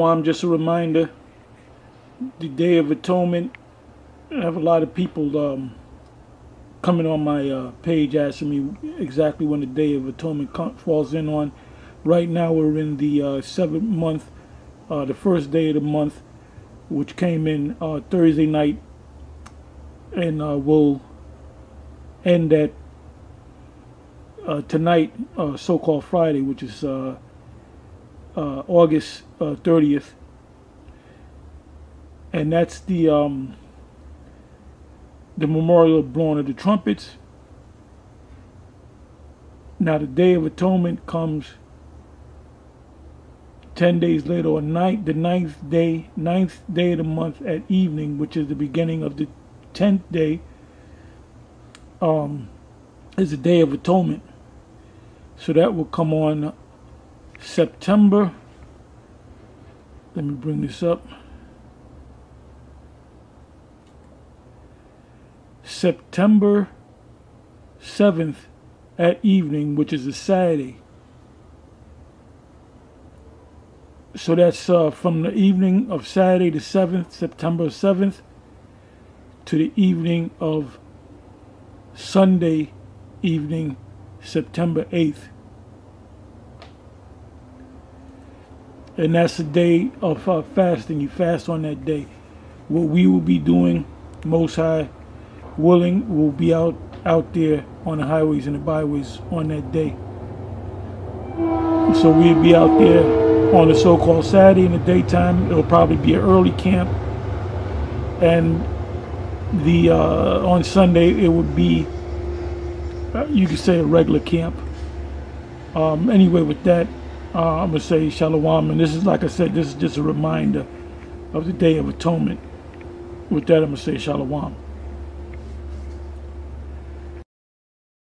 I'm just a reminder, the Day of Atonement, I have a lot of people um, coming on my uh, page asking me exactly when the Day of Atonement falls in on. Right now we're in the uh, seventh month, uh, the first day of the month, which came in uh, Thursday night, and uh, will end at uh, tonight, so-called Friday, which is August 30th and that's the um, the memorial blowing of the trumpets. Now the Day of Atonement comes ten days later, or night, the ninth day, ninth day of the month at evening, which is the beginning of the tenth day. Um, is the Day of Atonement. So that will come on September. Let me bring this up. September 7th at evening, which is a Saturday. So that's uh, from the evening of Saturday the 7th, September 7th, to the evening of Sunday evening, September 8th. And that's the day of uh, fasting. You fast on that day. What we will be doing, Most High willing will be out out there on the highways and the byways on that day. So we'll be out there on the so-called Saturday in the daytime. It'll probably be an early camp, and the uh, on Sunday it would be uh, you could say a regular camp. Um, anyway, with that, uh, I'm gonna say shalom, and this is like I said, this is just a reminder of the Day of Atonement. With that, I'm gonna say shalom.